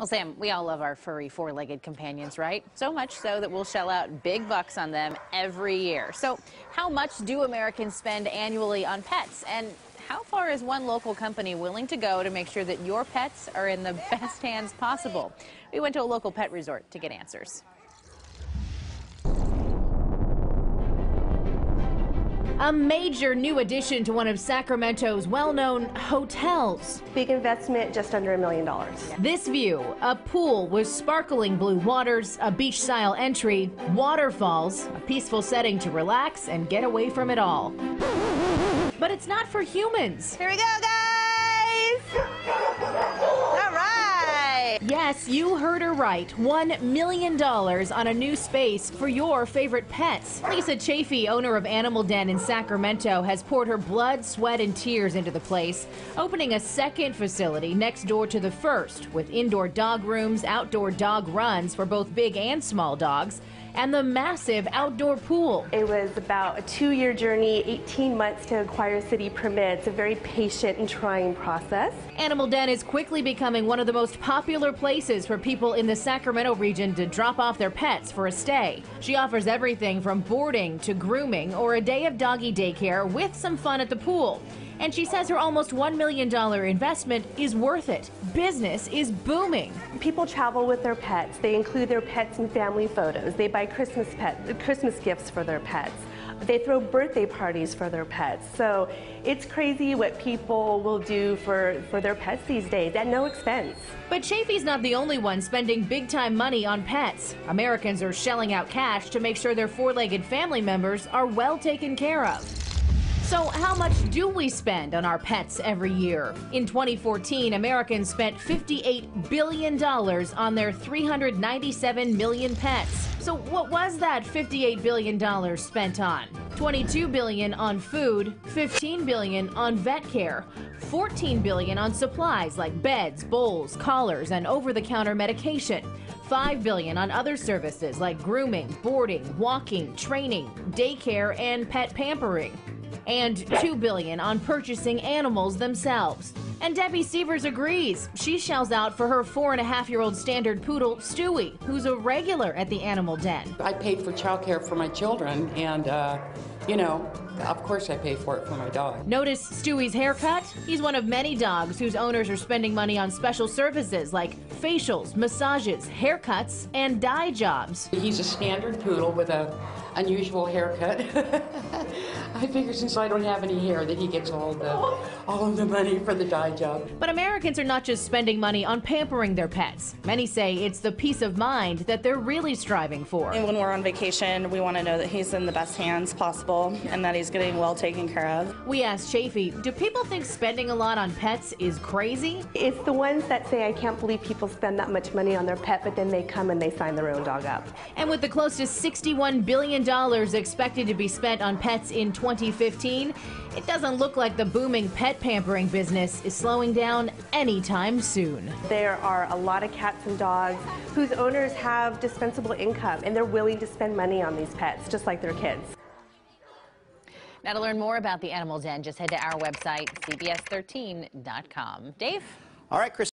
Well, Sam, we all love our furry four legged companions, right? So much so that we'll shell out big bucks on them every year. So, how much do Americans spend annually on pets? And how far is one local company willing to go to make sure that your pets are in the best hands possible? We went to a local pet resort to get answers. A major new addition to one of Sacramento's well-known hotels. Big investment, just under a million dollars. This view, a pool with sparkling blue waters, a beach-style entry, waterfalls, a peaceful setting to relax and get away from it all. But it's not for humans. Here we go, guys! Yes, you heard her right. $1 million on a new space for your favorite pets. Lisa Chafee, owner of Animal Den in Sacramento, has poured her blood, sweat, and tears into the place, opening a second facility next door to the first with indoor dog rooms, outdoor dog runs for both big and small dogs and the massive outdoor pool. It was about a two-year journey, 18 months to acquire city permits, a very patient and trying process. Animal Den is quickly becoming one of the most popular places for people in the Sacramento region to drop off their pets for a stay. She offers everything from boarding to grooming or a day of doggy daycare with some fun at the pool. And she says her almost $1 million investment is worth it. Business is booming. People travel with their pets. They include their pets in family photos. They buy Christmas, pet, Christmas gifts for their pets. They throw birthday parties for their pets. So it's crazy what people will do for, for their pets these days at no expense. But Chafee's not the only one spending big time money on pets. Americans are shelling out cash to make sure their four legged family members are well taken care of. So, how much do we spend on our pets every year? In 2014, Americans spent $58 billion on their 397 million pets. So, what was that $58 billion spent on? 22 billion on food, 15 billion on vet care, 14 billion on supplies like beds, bowls, collars, and over-the-counter medication, 5 billion on other services like grooming, boarding, walking, training, daycare, and pet pampering and 2 billion on purchasing animals themselves. And Debbie Sievers agrees. She shells out for her four and a half year old standard poodle, Stewie, who's a regular at the animal den. I paid for childcare for my children, and, uh, you know, of course I pay for it for my dog. Notice Stewie's haircut? He's one of many dogs whose owners are spending money on special services like facials, massages, haircuts, and dye jobs. He's a standard poodle with a unusual haircut. I figure since I don't have any hair that he gets all the all of the money for the dye job. But Americans are not just spending money on pampering their pets. Many say it's the peace of mind that they're really striving for. And when we're on vacation, we want to know that he's in the best hands possible and that he's getting well taken care of. We asked Chafee, do people think spending a lot on pets is crazy? It's the ones that say, I can't believe people spend that much money on their pet, but then they come and they sign their own dog up. And with the close to $61 billion expected to be spent on pets in 2015, it doesn't look like the booming pet pampering business is slowing down anytime soon. There are a lot of cats and dogs whose owners have dispensable income and they're willing to spend money on these pets just like their kids. Now to learn more about the Animal Den, just head to our website, cbs13.com. Dave? All right, Chris.